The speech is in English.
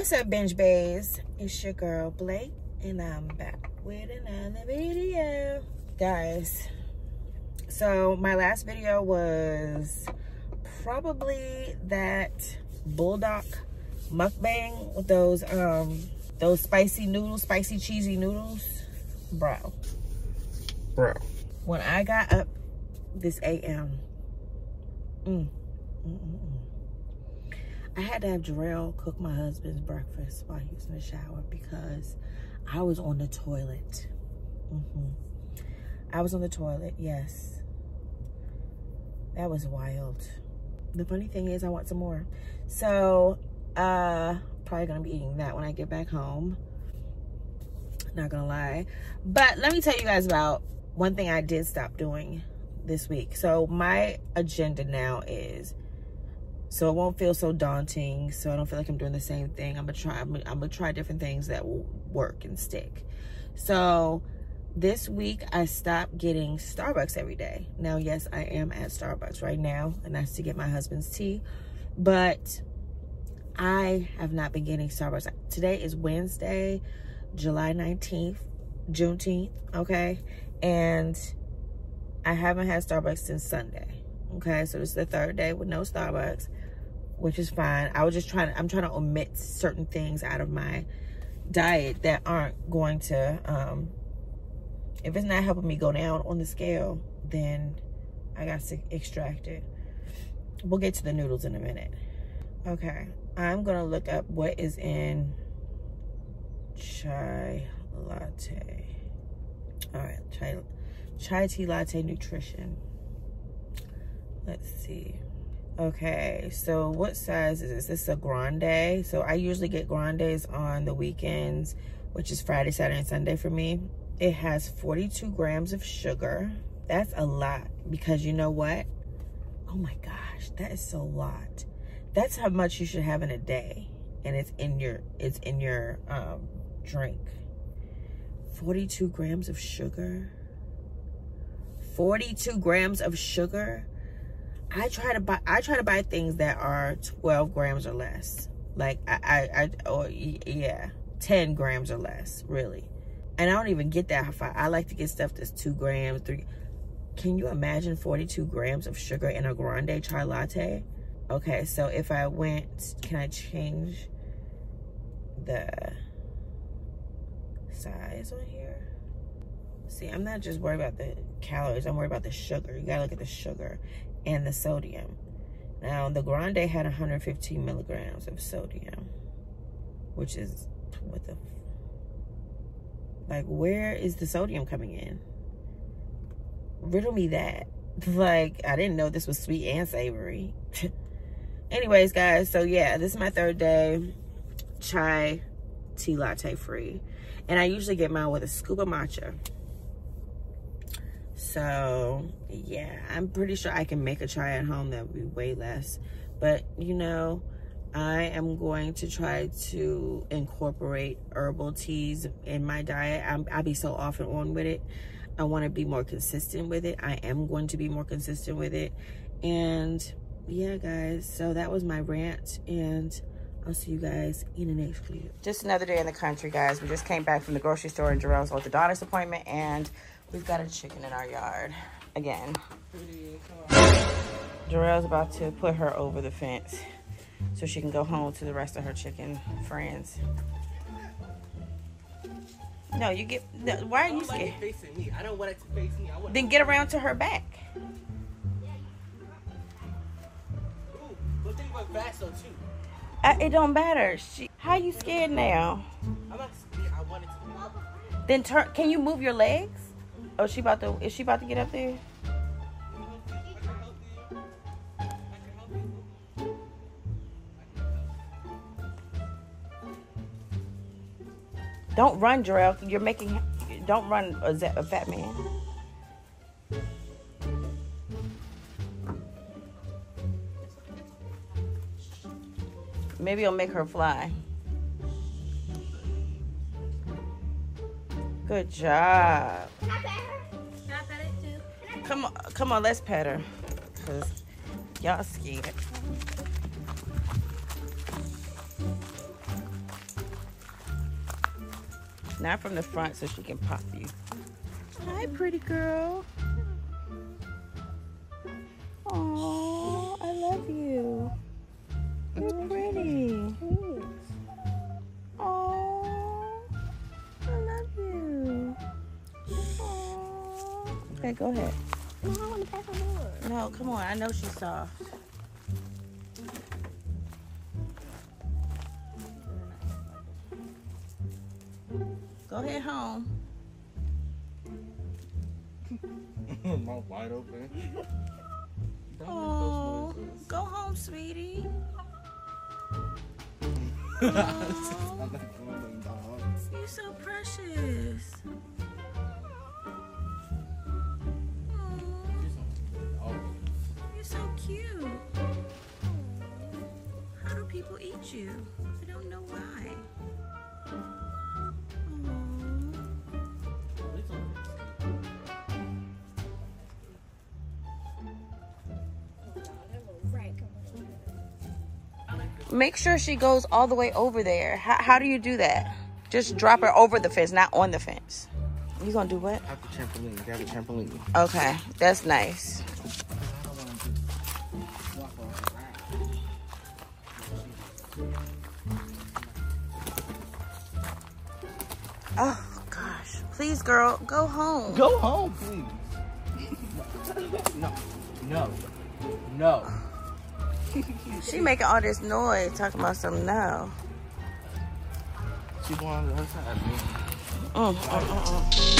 What's up, Binge Bays? It's your girl, Blake, and I'm back with another video. Guys, so my last video was probably that bulldog mukbang with those um those spicy noodles, spicy cheesy noodles. Bro. Bro. When I got up this AM, mm, mm, mm, mm. I had to have Jarrell cook my husband's breakfast while he was in the shower because I was on the toilet. Mm -hmm. I was on the toilet, yes. That was wild. The funny thing is I want some more. So, uh, probably gonna be eating that when I get back home. Not gonna lie. But let me tell you guys about one thing I did stop doing this week. So my agenda now is so it won't feel so daunting. So I don't feel like I'm doing the same thing. I'm gonna try. I'm, I'm gonna try different things that will work and stick. So this week I stopped getting Starbucks every day. Now, yes, I am at Starbucks right now, and that's to get my husband's tea. But I have not been getting Starbucks. Today is Wednesday, July 19th, Juneteenth, okay? And I haven't had Starbucks since Sunday, okay? So this is the third day with no Starbucks, which is fine. I was just trying, to I'm trying to omit certain things out of my diet that aren't going to, um, if it's not helping me go down on the scale, then I got to extract it. We'll get to the noodles in a minute. Okay, I'm gonna look up what is in chai latte. All right, chai, chai tea latte nutrition. Let's see. Okay, so what size is this? This is a grande. So I usually get grandes on the weekends, which is Friday, Saturday, and Sunday for me. It has 42 grams of sugar. That's a lot because you know what? Oh my gosh, that is so lot that's how much you should have in a day and it's in your it's in your um, drink 42 grams of sugar 42 grams of sugar i try to buy i try to buy things that are 12 grams or less like i i, I oh, or yeah 10 grams or less really and i don't even get that far i like to get stuff that's two grams three can you imagine 42 grams of sugar in a grande chai latte Okay, so if I went, can I change the size on here? See, I'm not just worried about the calories. I'm worried about the sugar. You gotta look at the sugar and the sodium. Now, the Grande had 115 milligrams of sodium, which is, what the, like, where is the sodium coming in? Riddle me that. Like, I didn't know this was sweet and savory. anyways guys so yeah this is my third day chai tea latte free and i usually get mine with a scoop of matcha so yeah i'm pretty sure i can make a try at home that would be way less. But you know i am going to try to incorporate herbal teas in my diet. I'm, i'll be so off and on with it. I want to be more consistent with it. I am going to be more consistent with it. And yeah guys so that was my rant and I'll see you guys in the next clip. Just another day in the country, guys. We just came back from the grocery store in Jerome's orthodontist appointment, and we've got a chicken in our yard again. Jarrell's about to put her over the fence so she can go home to the rest of her chicken friends. No, you get. No, why are you scared? Facing me. I don't want it to face me. then get around to her back. fast. Uh, it don't matter. She, how you scared now? I'm not scared. I wanted to. Then turn. Can you move your legs? Oh, she about to. Is she about to get up there? Don't run, Jarrell. You're making. Don't run, a, a fat man. Maybe I'll make her fly. Good job. Come on, come on, let's pet her. Cause y'all scared. Not from the front so she can pop you. Hi, pretty girl. Oh, I love you. You're pretty. Oh, I love you. Oh. Okay, go ahead. No, I want to pet her more. No, come on. I know she's soft. Go ahead home. Mouth wide open. Oh, go home, sweetie. I'm not going, dog. You're so precious. People eat you? I don't know why. Make sure she goes all the way over there. How, how do you do that? Just drop her over the fence, not on the fence. You gonna do what? Have the trampoline. Grab the trampoline. Okay, that's nice. Oh gosh, please, girl, go home. Go home, please. no, no, no. She making all this noise, talking about some no. She going on the other side. Mm, mm, mm, mm.